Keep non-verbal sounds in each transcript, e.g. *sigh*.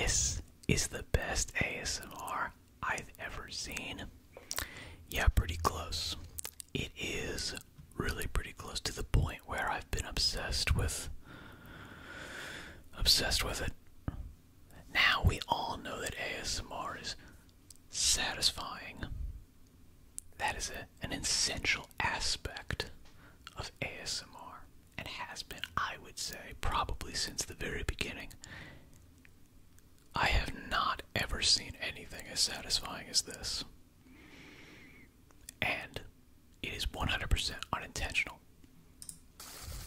This is the best ASMR I've ever seen. Yeah, pretty close. It is really pretty close to the point where I've been obsessed with obsessed with it. Now we all know that ASMR is satisfying. That is a, an essential aspect of ASMR and has been, I would say, probably since the very beginning. I have not ever seen anything as satisfying as this. And it is 100% unintentional.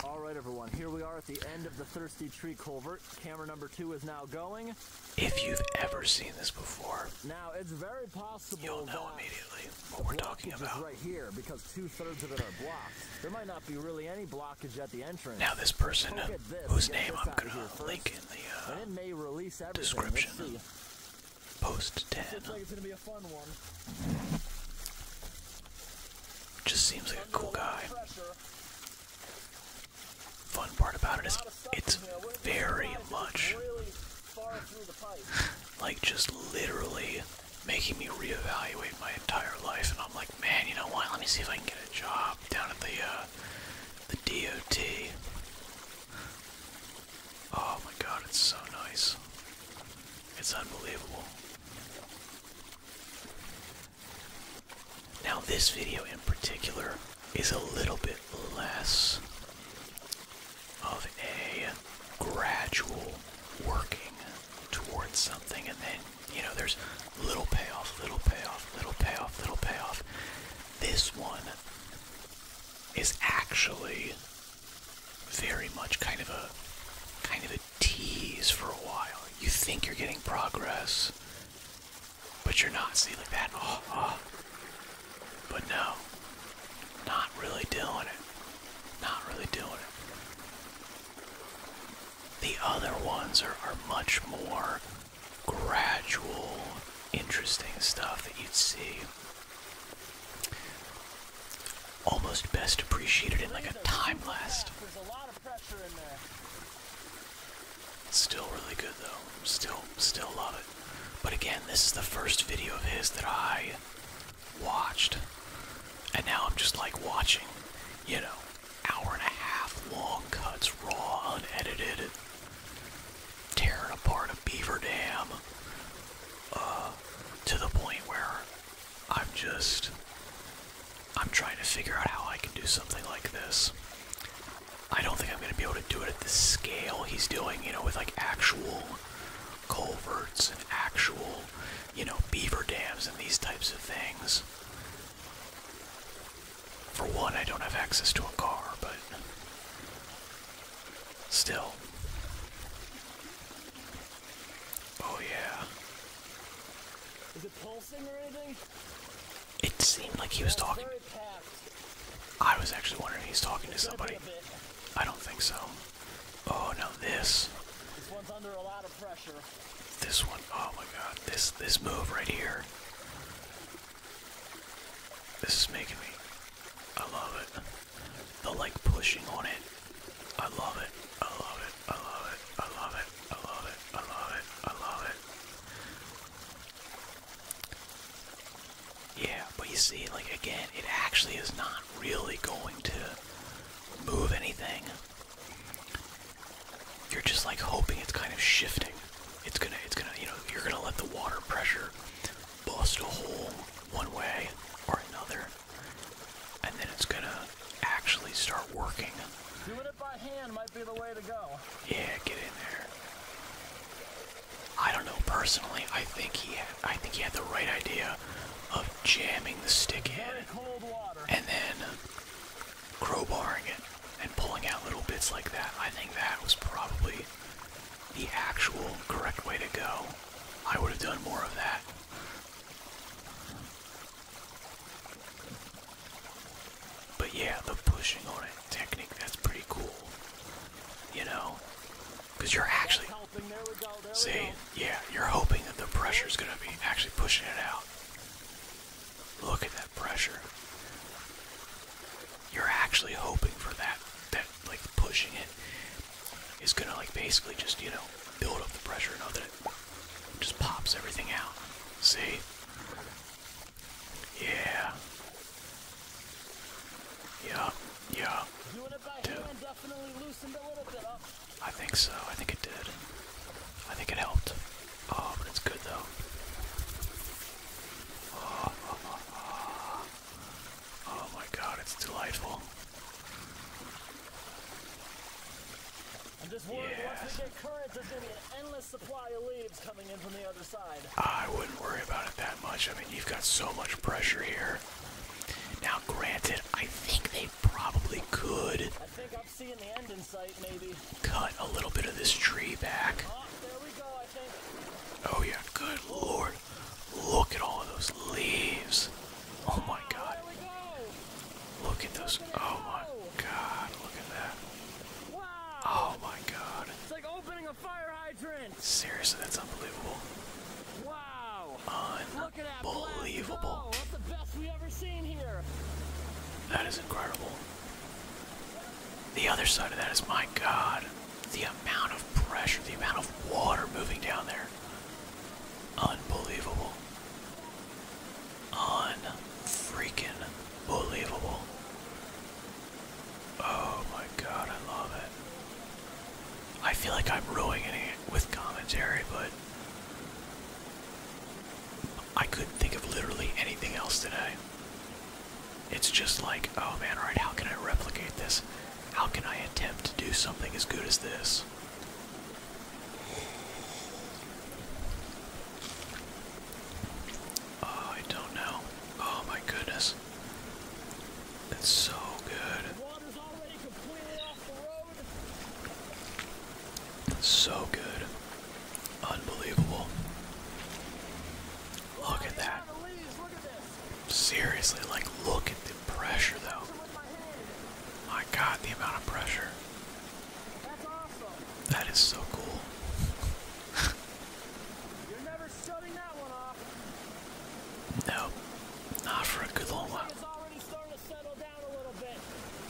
All right, everyone, here we are at the end of the Thirsty Tree Culvert. Camera number two is now going. If you've ever seen this before, Now, it's very possible you'll know immediately what we're talking about. right here because two-thirds of it are blocked. There might not be really any blockage at the entrance. Now, this person this. whose name I'm going to link in the uh, and it may release everything. description. Post 10 Looks like it's gonna be a fun one. just seems like a cool Under a lot guy. Fun part about it is it's very much like just literally making me reevaluate my entire life and I'm like, man, you know what? Let me see if I can get a job down at the uh the DOT. Oh my god, it's so nice. It's unbelievable. Now this video in particular is a little bit less of a gradual working towards something and then you know there's little payoff little payoff little payoff little payoff. This one is actually very much kind of a kind of a tease for a while. You think you're getting progress but you're not. See like that oh, oh. but no not really doing it not really doing it the other ones are, are much more gradual, interesting stuff that you'd see. Almost best appreciated in like a time lapse. There's a lot of pressure in there. Still really good though. Still, still love it. But again, this is the first video of his that I watched. And now I'm just like watching, you know, hour and a half long cuts, raw, unedited, tearing apart a beaver dam, uh, to the point where I'm just, I'm trying to figure out how I can do something like this. I don't think I'm going to be able to do it at the scale he's doing, you know, with like actual culverts and actual, you know, beaver dams and these types of things. For one, I don't have access to a car, but still. Oh, yeah. Is it pulsing or anything? It seemed like he was talking. I was actually wondering if he's talking to It's somebody. I don't think so. Oh, no, this. This one's under a lot of pressure. This one, oh my god, this this move right here. This is making me. I love it. The like pushing on it. I love it. I love it. I love it. I love it. I love it. I love it. I love it. Yeah, but you see, like again, it actually is not really going to move anything. You're just like hoping it's kind of shifting. It's gonna, it's gonna, you know, you're gonna let the water pressure bust a hole one way or another, and then it's gonna actually start working. Doing it by hand might be the way to go. Yeah, get in there. I don't know personally. I think he, had, I think he had the right idea of jamming the stick in and then crowbarring it and pulling out little bits like that. I think that was probably the actual correct way to go. I would have done more of that. But yeah, the pushing on it technique, that's pretty cool. You know? Because you're actually, Helping. There we go. There we see, yeah, you're hoping that the pressure's gonna be actually pushing it out. Look at that pressure. You're actually hoping for that, that, like, pushing it is gonna, like, basically just, you know, build up the pressure enough that it just pops everything out. See? Yeah. Yeah. Yeah. Doing it by hand definitely loosened a little bit up. I think so. I think it did. I think it helped. Oh, but it's good though. Oh, oh, oh, oh. oh my god, it's delightful. I'm just worried once Yes. we get current, there's gonna be an endless supply of leaves coming in from the other side. I wouldn't worry about it that much. I mean, you've got so much pressure here. Now, granted, I think could I think I'm seeing the end in sight, maybe. cut a little bit of this tree back. Oh, there we go, I think. Oh, yeah, good lord. Look at all of those leaves. Oh my ah, god. There we go! Look at those. Oh my god. Look at that. Wow! Oh my god. It's like opening a fire hydrant! Seriously, that's unbelievable. Wow! Look at that Unbelievable. go! That's the best we ever seen here! That is incredible. The other side of that is my god. The amount of pressure, the amount of water moving down there. Unbelievable. Unfreaking believable. Oh my god, I love it. I feel like I'm ruining it with commentary, but I couldn't think of literally anything else today. It's just like, oh man, alright, how can I replicate this? How can I attempt to do something as good as this? Oh, I don't know. Oh my goodness. It's so good. The water's already completely off the road. So good. Unbelievable. Look at that. The leaves, look at this! Seriously, like, look at the pressure though. With my hand. My god, the amount of pressure. That is so cool. You're never shutting that one off! No, not for a good long while. It's already starting to settle down a little bit.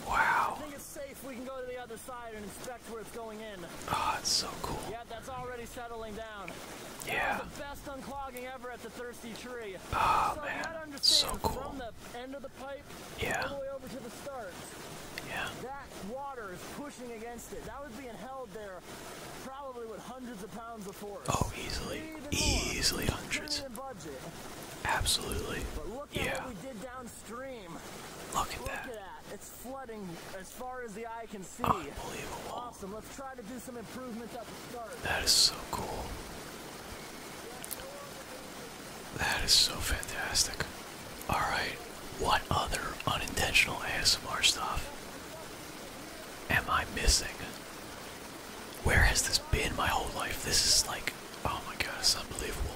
Wow. I think it's safe we can go to the other side and inspect where it's going in. Ah, oh, it's so cool. Yeah, that's already settling down. Yeah. That was the best unclogging ever at the Thirsty Tree. Oh, so man. so cool. from the end of the pipe Yeah. all the way over to the start, Yeah. that water is pushing against it. That was being held there probably with hundreds of pounds of force. Oh, easily. Easily hundreds. Absolutely. But look at Yeah. what we did downstream. Look at Look at that. that. It's flooding as far as the eye can see. Unbelievable. Awesome. Let's try to do some improvements at the start. That is so cool. That is so fantastic. Alright, what other unintentional ASMR stuff I missing? Where has this been my whole life? This is like, oh my god, it's unbelievable.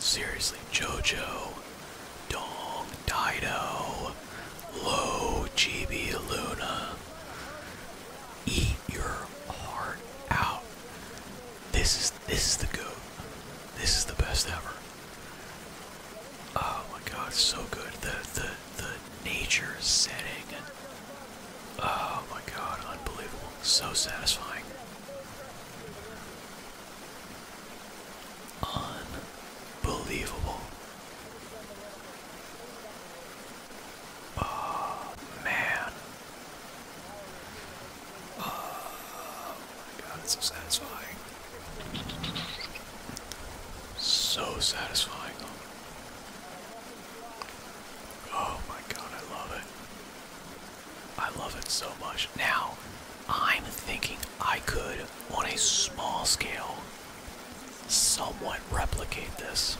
Seriously, JoJo, Dong, Dido, Low, Gibi, Luna. Eat your heart out. This is this is the goat. This is the best ever. Oh my god, so good. The the the nature setting. Oh my god, unbelievable. So satisfying. Unbelievable. Oh man. Oh my god, it's so satisfying. So satisfying. Oh my god, I love it. I love it so much. Now, I'm thinking I could, on a small scale, somewhat replicate this.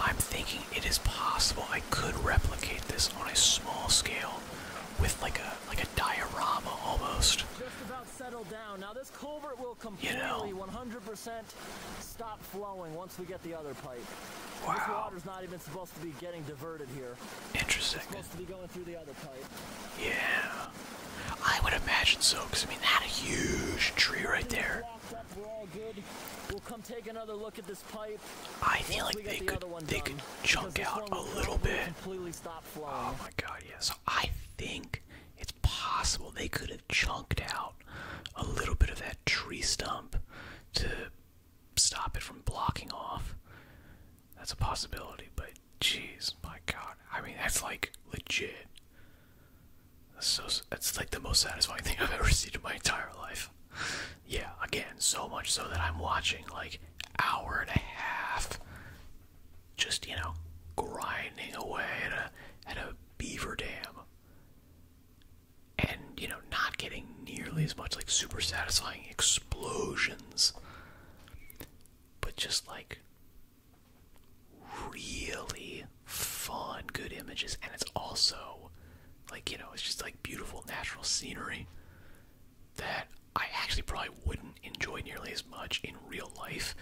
I'm thinking it is possible I could replicate this on a small scale with like a like a diorama almost. Just about settled down. Now this culvert will completely, know. 100% stop flowing once we get the other pipe. This water's not even supposed to be getting diverted here. Interesting. It's supposed to be going through the other pipe. Yeah. I would imagine so, because I mean, that a huge tree right there. We're all good. We'll come take another look at this pipe. I feel like they the could one they could chunk out a little bit. Completely stop oh flowing. Oh my god, yeah. So I think it's possible they could have chunked out a little bit of that tree stump to stop it that's a possibility, but jeez, my god. I mean, that's like legit. That's so that's like the most satisfying *laughs* thing I've ever seen in my entire life. Yeah, again, so much so that I'm watching like hour and a half just, you know, grinding away at a at a beaver dam. And, you know, not getting nearly as much like super satisfying explosions. But just like really fun, good images. And it's also like, you know, it's just like beautiful natural scenery that I actually probably wouldn't enjoy nearly as much in real life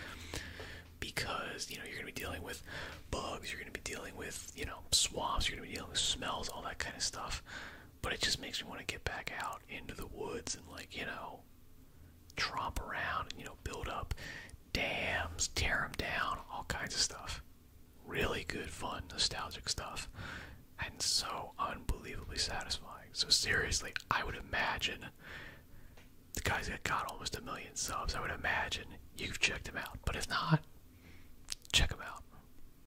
because you know you're to be dealing with bugs, you're to be dealing with you know swamps, you're to be dealing with smells, all that kind of stuff. But it just makes me want to get back out into the woods and like you know tromp around and you know build up dams, tear them down, all kinds of stuff. Really good, fun, nostalgic stuff, and so unbelievably satisfying. So seriously, I would imagine the guys that got almost a million subs. I would imagine you've checked them out. But if not,